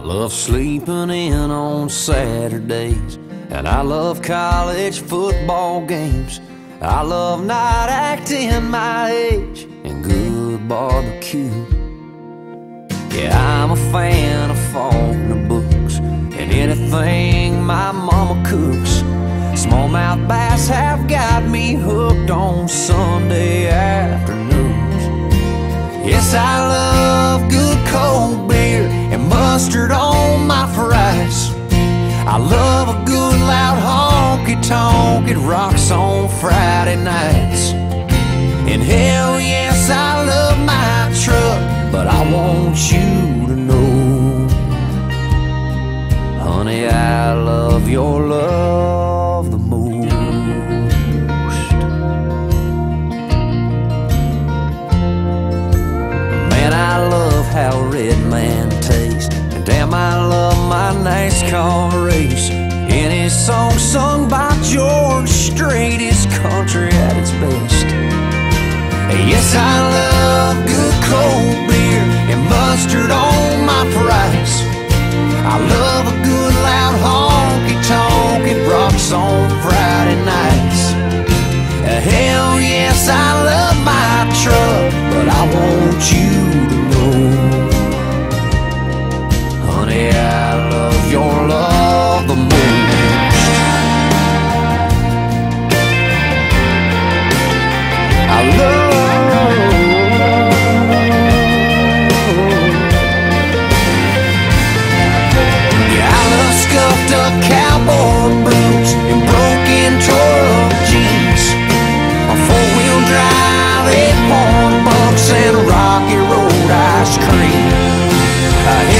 love sleeping in on Saturdays, and I love college football games. I love not acting my age and good barbecue. Yeah, I'm a fan of Faulkner books and anything my mama cooks. Smallmouth bass have got me hooked on Sunday afternoons. Yes, I love good mustard on my fries. I love a good loud honky tonk. It rocks on Friday nights. And hell yes, I love my truck, but I want you to know, honey, I love your love and damn, I love my NASCAR race. Any song sung by George Strait is country at its best. Yes, I love good cold beer and mustard on my fries. I love a good loud honky tonk. It rocks on Friday nights. Uh, hell yes, I love solid porn bumps and rocky road ice cream.